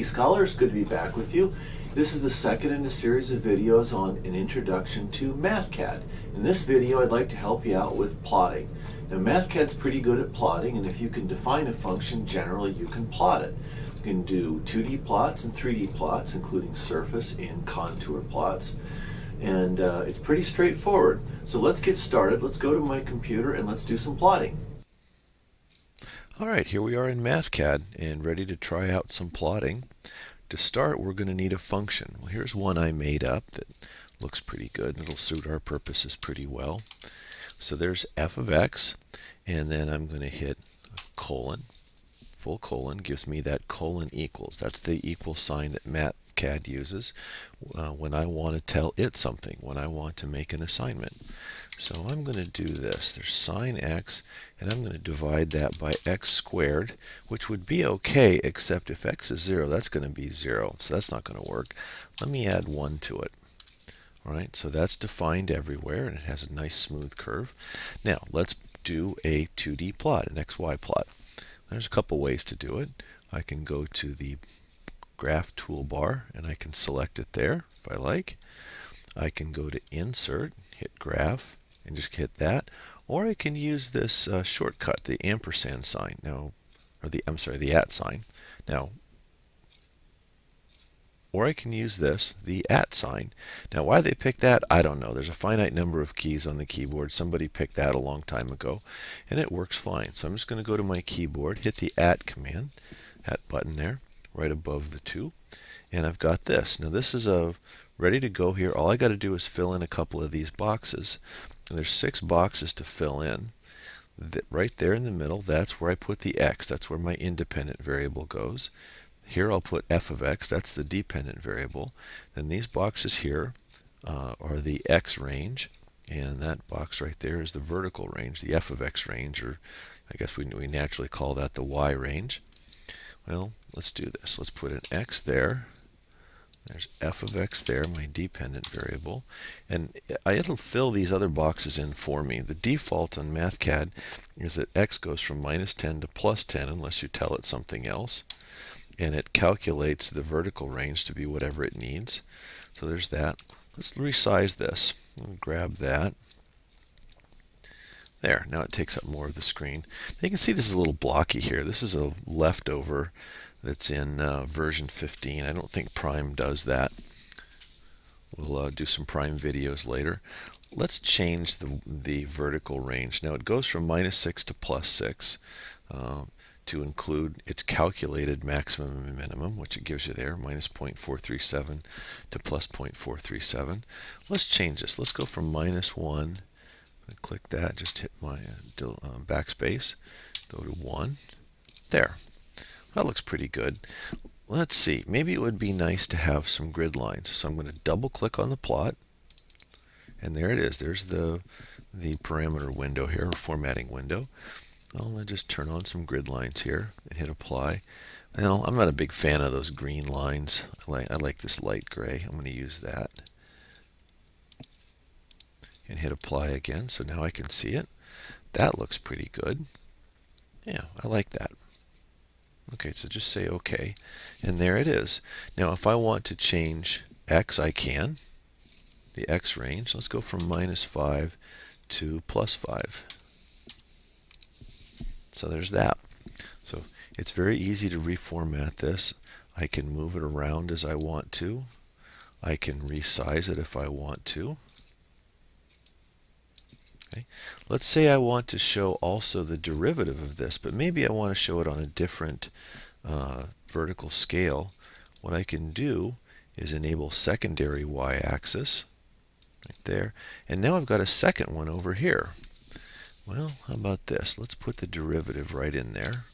Scholars, good to be back with you. This is the second in a series of videos on an introduction to MathCAD. In this video I'd like to help you out with plotting. Now MathCAD's pretty good at plotting and if you can define a function generally you can plot it. You can do 2D plots and 3D plots including surface and contour plots and uh, it's pretty straightforward. So let's get started. Let's go to my computer and let's do some plotting. Alright, here we are in MathCAD and ready to try out some plotting. To start, we're going to need a function. Well, here's one I made up that looks pretty good. And it'll suit our purposes pretty well. So there's f of x, and then I'm going to hit colon. Full colon gives me that colon equals. That's the equal sign that MathCAD uses uh, when I want to tell it something, when I want to make an assignment. So I'm going to do this. There's sine x, and I'm going to divide that by x squared, which would be okay, except if x is 0, that's going to be 0. So that's not going to work. Let me add 1 to it. All right, so that's defined everywhere, and it has a nice smooth curve. Now, let's do a 2D plot, an xy plot. There's a couple ways to do it. I can go to the graph toolbar, and I can select it there if I like. I can go to Insert, hit Graph, and just hit that. Or I can use this uh, shortcut, the ampersand sign. Now, or the I'm sorry, the at sign. Now, or I can use this, the at sign. Now, why they picked that, I don't know. There's a finite number of keys on the keyboard. Somebody picked that a long time ago, and it works fine. So I'm just going to go to my keyboard, hit the at command, at button there, right above the two, and I've got this. Now, this is a ready to go here. All I got to do is fill in a couple of these boxes. And there's six boxes to fill in. right there in the middle, that's where I put the x. That's where my independent variable goes. Here I'll put f of x. That's the dependent variable. Then these boxes here uh, are the x range. And that box right there is the vertical range, the f of x range, or I guess we, we naturally call that the y range. Well, let's do this. Let's put an x there. There's f of x there, my dependent variable. And it'll fill these other boxes in for me. The default on MathCAD is that x goes from minus 10 to plus 10 unless you tell it something else. And it calculates the vertical range to be whatever it needs. So there's that. Let's resize this. grab that. There, now it takes up more of the screen. you can see this is a little blocky here. This is a leftover that's in uh, version 15. I don't think Prime does that. We'll uh, do some Prime videos later. Let's change the, the vertical range. Now it goes from minus 6 to plus 6 uh, to include its calculated maximum and minimum, which it gives you there, minus 0.437 to plus 0.437. Let's change this. Let's go from minus 1. Click that, just hit my uh, uh, backspace, go to 1. There. That looks pretty good. Let's see, maybe it would be nice to have some grid lines. So I'm going to double click on the plot. And there it is. There's the, the parameter window here, or formatting window. I'll just turn on some grid lines here and hit apply. Now, I'm not a big fan of those green lines. I like, I like this light gray. I'm going to use that. And hit apply again. So now I can see it. That looks pretty good. Yeah, I like that. Okay, so just say OK. And there it is. Now, if I want to change x, I can. The x range. Let's go from minus 5 to plus 5. So there's that. So it's very easy to reformat this. I can move it around as I want to. I can resize it if I want to. Okay. Let's say I want to show also the derivative of this, but maybe I want to show it on a different uh, vertical scale. What I can do is enable secondary y-axis right there. And now I've got a second one over here. Well, how about this? Let's put the derivative right in there.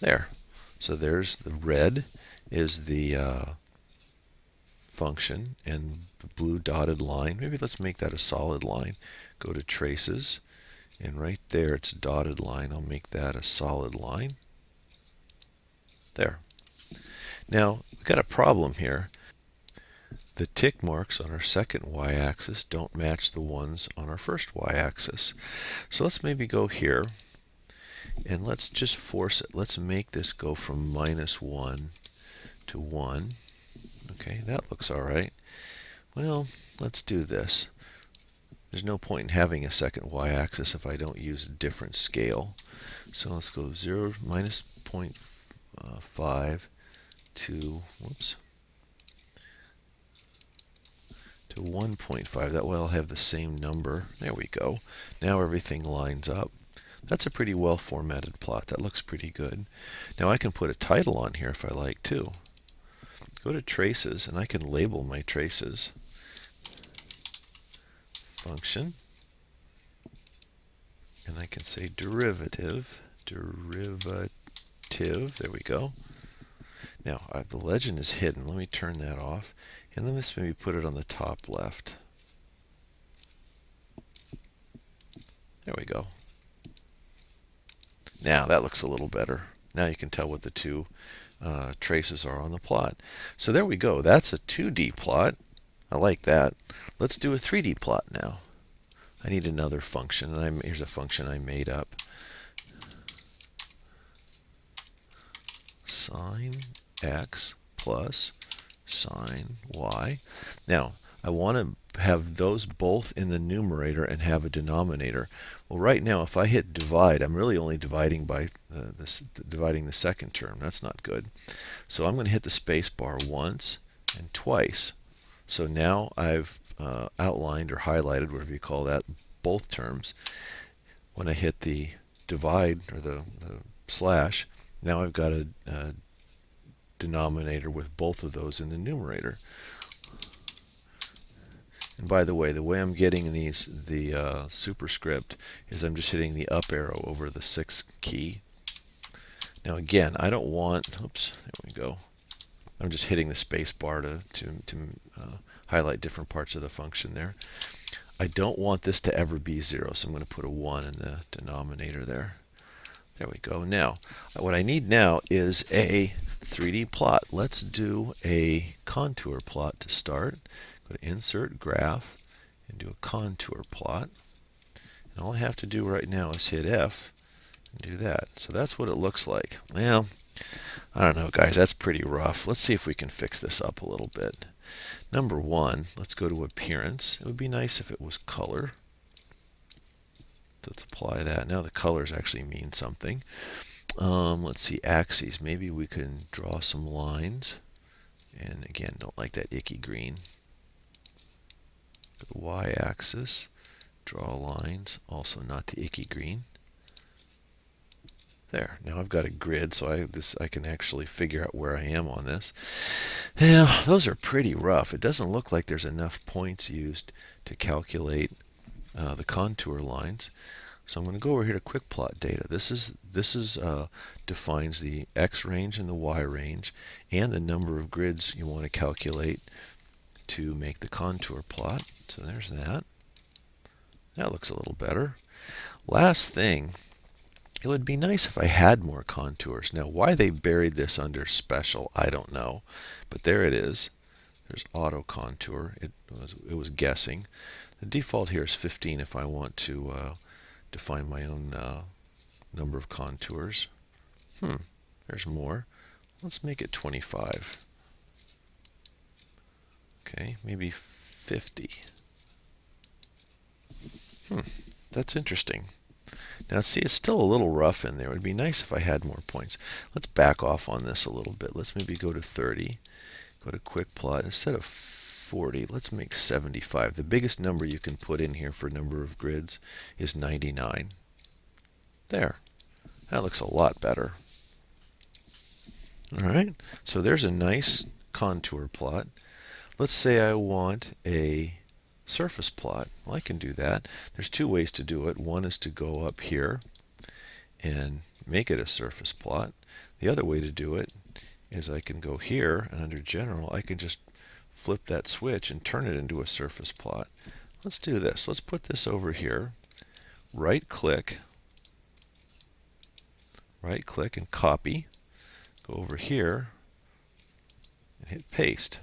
There. So there's the red is the uh, function and the blue dotted line. Maybe let's make that a solid line. Go to traces and right there it's a dotted line. I'll make that a solid line. There. Now we've got a problem here. The tick marks on our second y-axis don't match the ones on our first y-axis. So let's maybe go here And let's just force it. Let's make this go from minus 1 to 1. Okay, that looks all right. Well, let's do this. There's no point in having a second y-axis if I don't use a different scale. So let's go 0 minus uh, 0.5 to, whoops, to 1.5. That way I'll have the same number. There we go. Now everything lines up. That's a pretty well formatted plot. That looks pretty good. Now I can put a title on here if I like too. Go to traces and I can label my traces. Function. And I can say derivative, derivative, there we go. Now, uh, the legend is hidden. Let me turn that off. And let me maybe put it on the top left. There we go. Now that looks a little better. Now you can tell what the two uh, traces are on the plot. So there we go. That's a 2D plot. I like that. Let's do a 3D plot now. I need another function. And here's a function I made up. Sine x plus sine y. Now, I want to have those both in the numerator and have a denominator. Well, right now, if I hit divide, I'm really only dividing by uh, this, dividing the second term. That's not good. So I'm going to hit the space bar once and twice. So now I've uh, outlined or highlighted, whatever you call that, both terms. When I hit the divide or the, the slash, now I've got a, a denominator with both of those in the numerator. And by the way, the way I'm getting these the uh, superscript is I'm just hitting the up arrow over the sixth key. Now again, I don't want, oops, there we go. I'm just hitting the space bar to, to, to uh, highlight different parts of the function there. I don't want this to ever be 0, so I'm going to put a 1 in the denominator there. There we go. Now, what I need now is a 3D plot. Let's do a contour plot to start. Go to Insert Graph and do a contour plot. And all I have to do right now is hit F and do that. So that's what it looks like. Well, I don't know, guys. That's pretty rough. Let's see if we can fix this up a little bit. Number one, let's go to Appearance. It would be nice if it was color. Let's apply that. Now the colors actually mean something. Um, let's see, axes. Maybe we can draw some lines. And again, don't like that icky green. The y-axis, draw lines, also not the icky green. There. Now I've got a grid, so I this I can actually figure out where I am on this. Yeah, those are pretty rough. It doesn't look like there's enough points used to calculate uh, the contour lines. So I'm going to go over here to quick plot data. This is this is uh, defines the x range and the y range and the number of grids you want to calculate to make the contour plot. So there's that. That looks a little better. Last thing, it would be nice if I had more contours. Now, why they buried this under special, I don't know. But there it is. There's auto contour. It was, it was guessing. The default here is 15 if I want to uh, define my own uh, number of contours. Hmm, there's more. Let's make it 25. Okay, maybe 50. Hmm, that's interesting. Now see, it's still a little rough in there. It would be nice if I had more points. Let's back off on this a little bit. Let's maybe go to 30. Go to quick plot. Instead of 40, let's make 75. The biggest number you can put in here for number of grids is 99. There. That looks a lot better. All right, so there's a nice contour plot. Let's say I want a surface plot. Well, I can do that. There's two ways to do it. One is to go up here and make it a surface plot. The other way to do it is I can go here and under general I can just flip that switch and turn it into a surface plot. Let's do this. Let's put this over here. Right click. Right click and copy. Go over here and hit paste.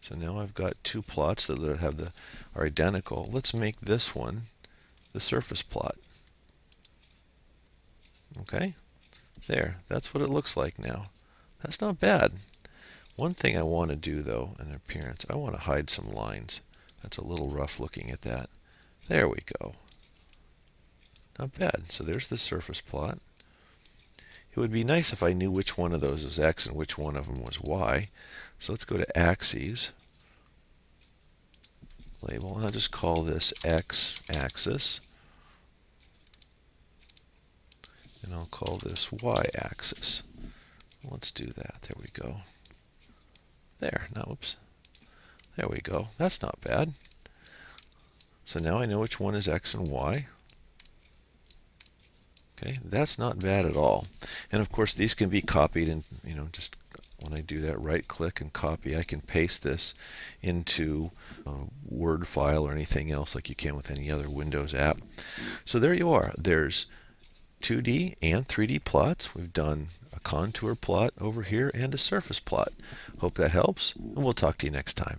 So now I've got two plots that have the are identical. Let's make this one the surface plot. Okay, there, that's what it looks like now. That's not bad. One thing I want to do though, in appearance, I want to hide some lines. That's a little rough looking at that. There we go. Not bad. So there's the surface plot. It would be nice if I knew which one of those was x and which one of them was y. So let's go to axes, label, and I'll just call this x axis. And I'll call this y axis. Let's do that. There we go. There. Now, oops. There we go. That's not bad. So now I know which one is x and y. Okay, that's not bad at all. And of course, these can be copied and, you know, just when I do that, right click and copy, I can paste this into a Word file or anything else like you can with any other Windows app. So there you are. There's 2D and 3D plots. We've done a contour plot over here and a surface plot. Hope that helps, and we'll talk to you next time.